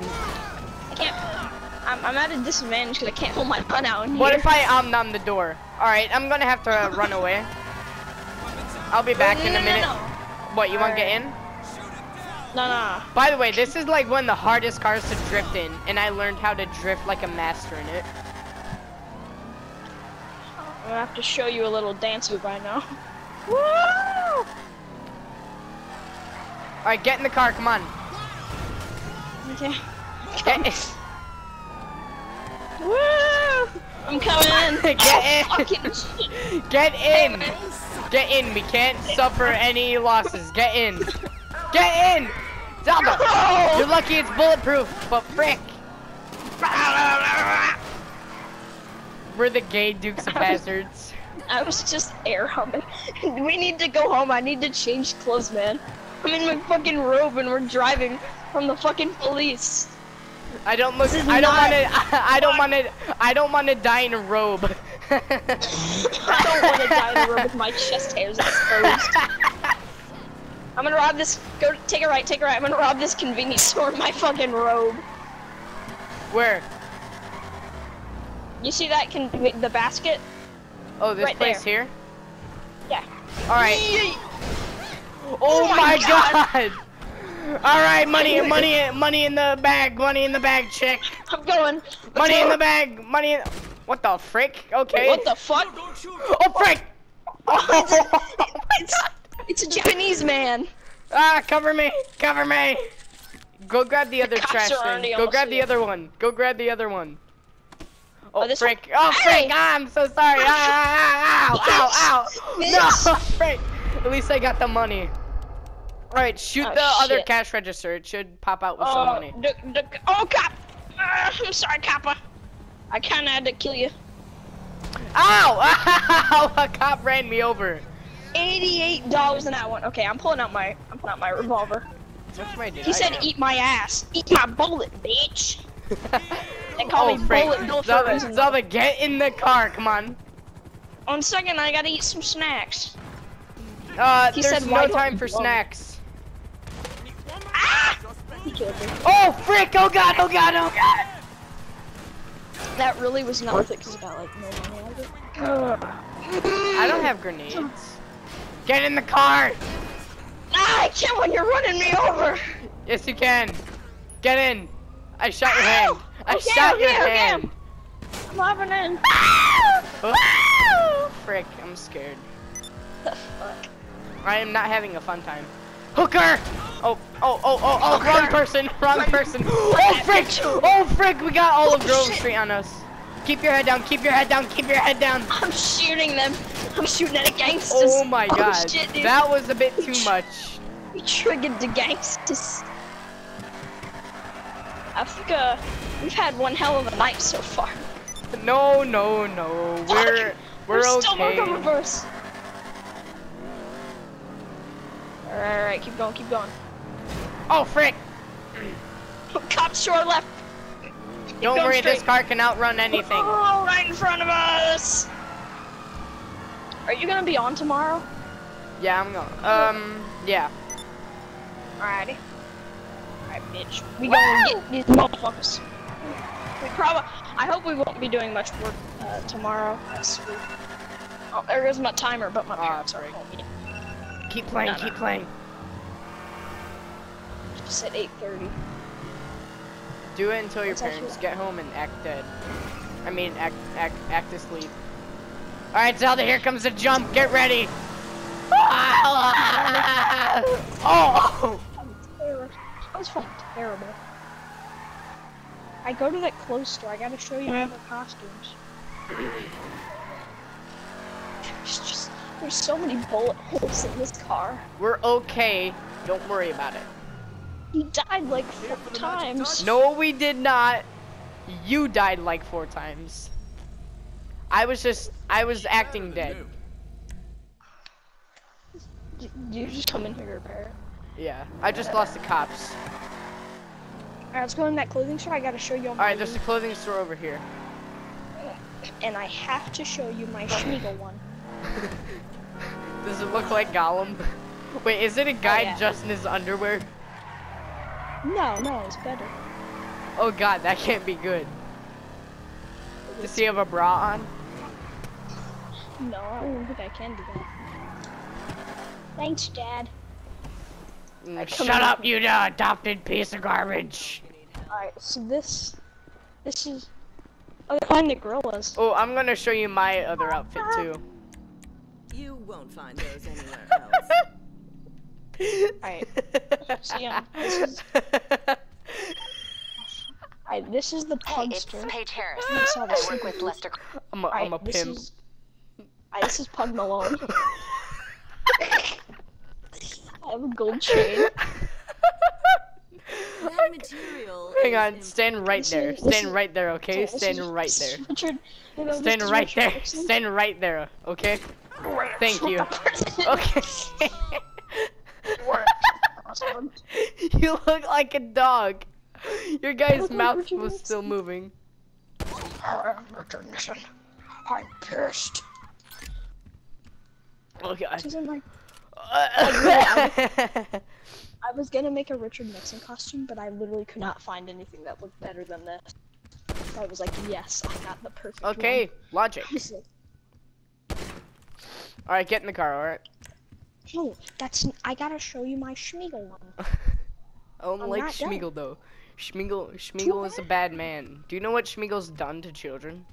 I can't. I'm, I'm at a disadvantage because I can't hold my gun out in here. What if I um on the door? All right, I'm gonna have to uh, run away. I'll be back in a No, no, minute. no. What, you want to get in? No, no. By the way, this is like one of the hardest cars to drift in, and I learned how to drift like a master in it. I'm gonna have to show you a little dance move I know. Woo! All right, get in the car. Come on. Okay. Get in. Woo! I'm coming. Get oh, in. Get in. Get in. We can't suffer any losses. Get in. Get in. Zelda. No! You're lucky it's bulletproof, but frick. We're the gay Dukes of Hazards. I was just air humming. We need to go home. I need to change clothes, man. I'm in my fucking robe and we're driving from the fucking police. I don't look. I don't want to. I don't want to. I don't want to die in a robe. I don't want to die in a robe with my chest hairs exposed. I'm gonna rob this. Go take a right. Take a right. I'm gonna rob this convenience store in my fucking robe. Where? You see that? Can the basket? Oh, this Right place there. here. Yeah. All right. Oh, Oh my my God. god. All right, money, money, money in the bag, money in the bag, chick. I'm going. Let's Money in the bag, money. In... What the frick? Okay. What the fuck? Oh frick! it's, it's a Japanese man. Ah, cover me, cover me. Go grab the other cops trash thing. Go almost grab the other one. Go grab the other one. Oh, Oh, frick. one? Oh, frick. Hey! Ah, I'm so sorry. Ah, ow, ow, ow, ow. Yes. No, frick. At least I got the money. Alright, shoot Oh, the other cash register. It should pop out with some Oh, money. the, the, oh, cop! Uh, I'm sorry, copper. I kinda had to kill you. Ow! Ow! A cop ran me over. Eighty-eight dollars an hour. Okay, I'm pulling out my, I'm pulling out my revolver. He said, "Eat my ass, eat my bullet, bitch." They call oh, me frick. Bullet Bill for a Zelda. Zelda, get in the car. Come on. One second, I gotta eat some snacks. Uh, He there's said, no time for snacks. Ah! He killed me. Oh, frick! Oh god! Oh god! Oh god! That really was not worth it because I got like no money out of it. I don't have grenades. Get in the car! Ah, I can't when you're running me over. Yes, you can. Get in. I shot your hand. I Okay, shot okay, your okay. hand. I'm hopping in. Oh. Frick, I'm scared. The fuck? I am not having a fun time. Hooker! Oh, oh, oh, oh, oh, wrong person, wrong person. Oh, frick! Oh, frick, we got all of Oh, Grove. Street on us. Keep your head down, keep your head down, keep your head down. I'm shooting them. I'm shooting at a gangsters. Oh my god, shit, dude. that was a bit too much. We triggered the gangsters. I think uh, we've had one hell of a night so far. No, no, no, we're, we're still working okay. reverse. Alright, alright, keep going, keep going. Oh, frick! Cops to our left. Keep Don't worry, this car can outrun anything. Oh, right in front of us. Are you gonna be on tomorrow? Yeah, I'm going. Um, yeah. Alrighty. Alright, bitch. We gonna get these motherfuckers. We probably. I hope we won't be doing much work uh, tomorrow. We- Oh, there goes my timer, but my Ah, parents are frick. home. Yet. Keep playing, No, no. keep playing. Just at 8:30. Do it until your What's parents shit? get home and act dead. I mean, act, act, act asleep. Alright, Zelda, here comes the jump. Get ready. Oh! Terrible. That was fucking terrible. I go to that clothes store. I gotta show you all the costumes. There's just there's so many bullet holes in this car. We're okay. Don't worry about it. You died like four times. No, we did not. You died like four times. I was just, I was acting dead. Y- You just come in here to repair. it. Yeah, I just lost the cops. Alright, let's go in that clothing store. I gotta show you all Alright, there's a clothing store over here. and I have to show you my Schmiegel one. Does it look like Gollum? Wait, is it a guy yeah. just in his underwear? No, no, it's better. Oh god, that can't be good. Does he have a bra on? No, I don't think I can do that. Thanks, Dad. Mm, Shut on. up, you adopted piece of garbage. Alright, so this, this is, oh, find the gorillas. Oh, I'm gonna show you my other outfit too. You won't find those anywhere else. Alright, this is, alright, this is the Hey, it's. Paige Harris. I saw this work with Lester. I'm a, I'm a Alright, this pimp. is, alright, this is Pug Malone. I have a gold chain. That material. Hang on, stand right This there. is- Stand is- right there, okay? Stand is- right there. Richard, you know, this Stand right there. Stand right there, okay? Thank you. Okay. you look like a dog. Your guy's mouth was still moving. I'm Richard Nixon. I'm pissed. Oh god. Like, I was gonna make a Richard Nixon costume, but I literally could not find anything that looked better than this. So I was like, yes, I got the perfect okay, logic. one. He's like, Alright, get in the car, alright? No, that's I gotta show you my Schmiegel one. I don't I'm like done. Schmiegel though. Schmiegel Schmiegel is a bad man. Do you know what Schmiegel's done to children?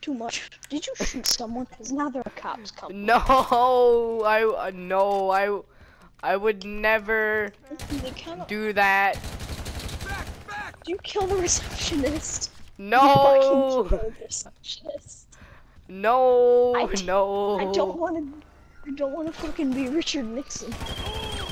Too much. Did you shoot someone? Because now there are cops coming. No, I uh, no, I I would never do that. kill the receptionist? You killed the receptionist. no, I d- no. I don't want to. I don't want to fucking be Richard Nixon.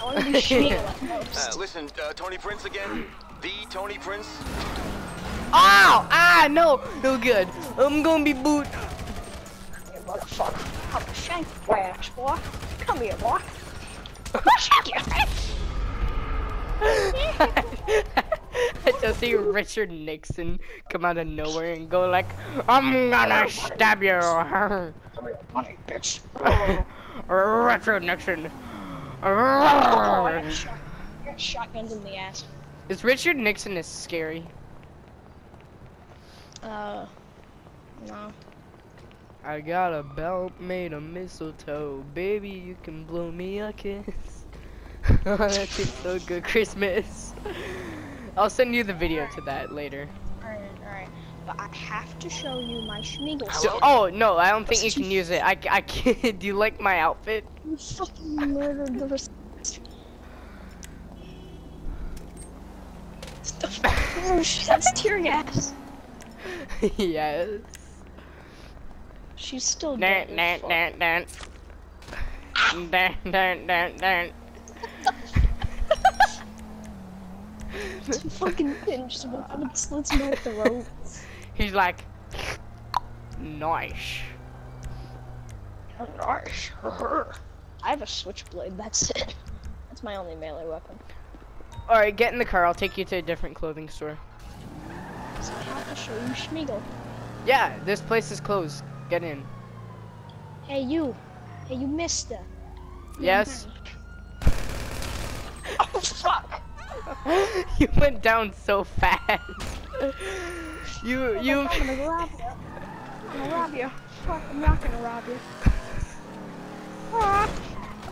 I want to be Schmiegel Uh, listen, uh, Tony Prince again? The Tony Prince? Ow! Ah, no, no good. I'm gonna be boot. You motherfucker. I'm a shank your ass, boy. Come here, boy. Shank your ass. I just see Richard Nixon come out of nowhere and go like, I'm gonna stab you. Money, bitch. Richard Nixon. I got shot- I got shotgunned in the ass. Is Richard Nixon as scary? Uh, no. I got a belt made of mistletoe. Baby, you can blow me a kiss. oh, that tastes so good. Christmas. I'll send you the video to that later. Alright, alright. But I have to show you my Schmiegel. So, oh, no, I don't think you can use it. I, I can't. Do you like my outfit? You fucking murdered the rest. The fuck? Oh, shit, That's tear gas. yes. She's still dead. dun, as fuck. dun, dun. Dun, dun, dun, dun. fucking pinch the weapon, slits my throat. He's like, nice. Nice. I have a switchblade, that's it. That's my only melee weapon. Alright, get in the car. I'll take you to a different clothing store. So I have to show you Schmiegel. Yeah, this place is closed. Get in. Hey, you. Hey, you mister. Yes? Oh, fuck. you went down so fast. you, you. I'm gonna rob you. I'm gonna rob you. Fuck, I'm not gonna rob you. Ah.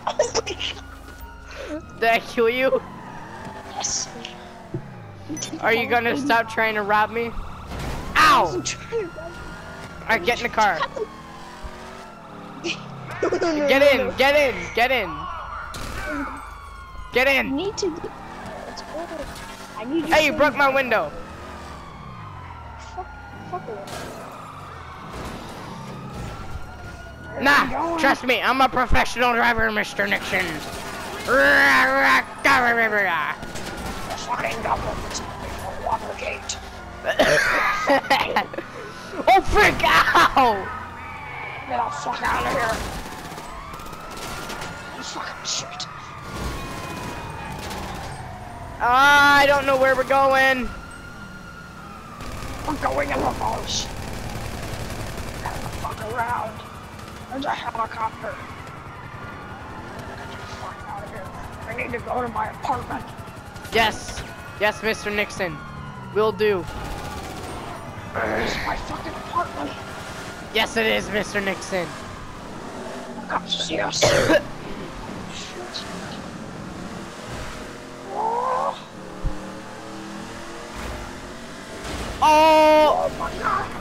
Oh my god. Did I kill you? Yes. Are you gonna stop trying to rob me? I Ow! wasn't trying to Alright, get in the car. No, no, no, Get in, no. get in, get in. Get in. need to. Do- Let's go. I need you. Hey, you broke my window. Fuck, fuck. Nah, trust me, I'm a professional driver, Mr. Nixon. Fucking government. Watergate. oh, freak out! Get the fuck out of here. Ah, I don't know where we're going. We're going in reverse. Get the fuck around. There's a helicopter. Get the fuck out of here. I need to go to my apartment. Yes. Yes, Mr. Nixon. Will do. This is my fucking apartment. Yes, it is, Mr. Nixon. Yes. Oh! oh my god.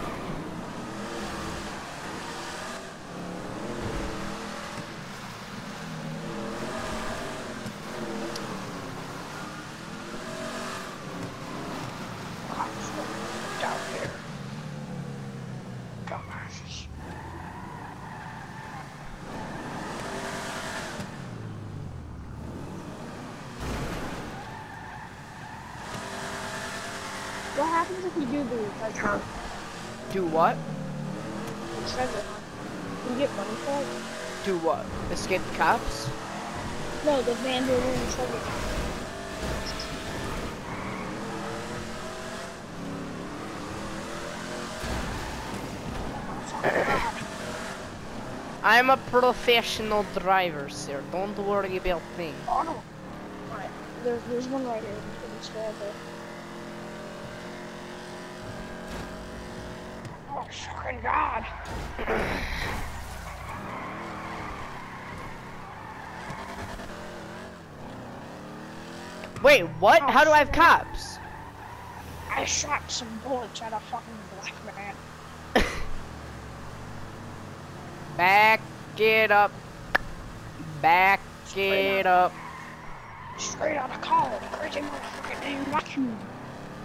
What happens if you do the treasure hunt? Do what? The treasure hunt. You get money for it? Do what? Escape the cops? No, the Vanderloon treasure hunt. I'm a professional driver, sir. Don't worry about me. Oh no. Alright, there's, there's one right here. in this forever. Oh, fucking god. Wait, what? Oh, How do I have oh, cops? I shot some bullets at a fucking black man. Back it up. Back Straight it up. Straight out of college. Crazy motherfucking name, not you.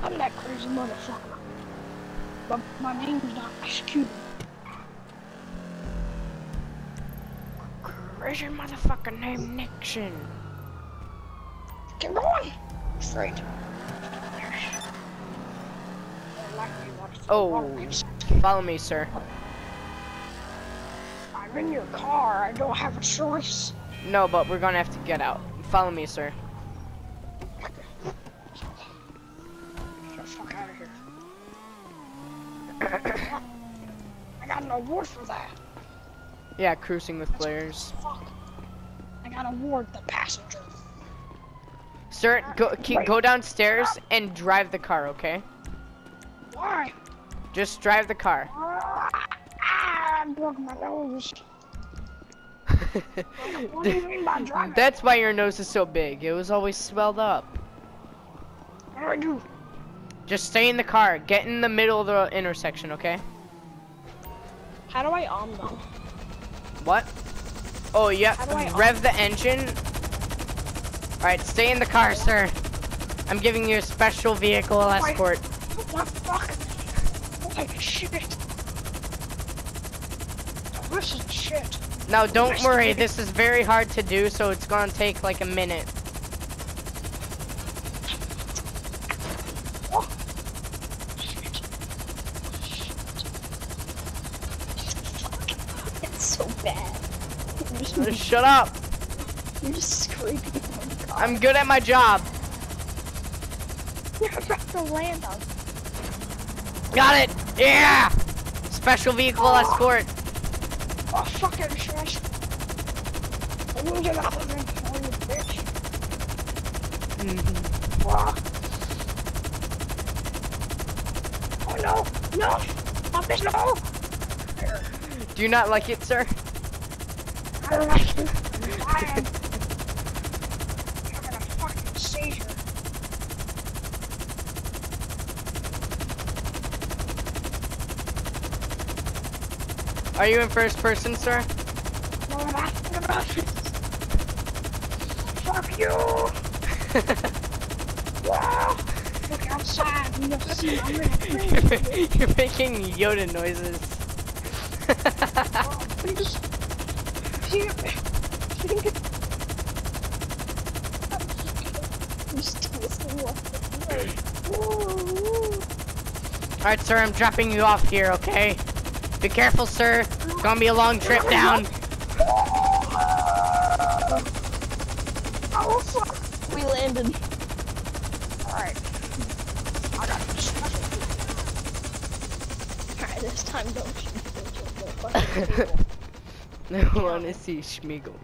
I'm that crazy motherfucker. But my name's not executed. Crazy motherfucker named Nixon. Keep going. Straight. Like you want to Oh. Follow me, sir. I'm in your car. I don't have a choice. No, but we're gonna have to get out. Follow me, sir. Get the fuck out of here. I got an award for that. Yeah, cruising with players. Fuck. I got an award the passenger. Sir, go keep, go downstairs and drive the car, okay? Why? Just drive the car. Ah, I broke my nose. What do you mean by driving? That's why your nose is so big. It was always swelled up. What do I do? Just stay in the car. Get in the middle of the intersection, okay? How do I arm them? What? Oh, yeah. How do I Rev the engine. Alright, stay in the car, sir. I'm giving you a special vehicle escort. What the fuck? Holy shit. This is shit. Now, don't worry. This is very hard to do, so it's gonna take like a minute. Oh. Shit. It's so bad. Just, Shut up. you're just scraping my car. I'm good at my job. You're about to land on Got it. Yeah. Special vehicle escort. Oh, fucking trash. I'm gonna get out of there, you bitch. Ah. Oh no, no! Stop this, no! Do you not like it, sir? I don't like you. I am having a fucking seizure. Are you in first person, sir? No, I'm asking about it. Fuck you! Wow! Look outside and you'll see I'm in a crazy. You're making Yoda noises. I'm Alright, sir, I'm dropping you off here, okay? Be careful, sir. It's gonna be a long trip down. Oh fuck! We landed. Alright. I got the special. Alright, this time don't shoot. Don't shoot. I wanna see Schmeagle.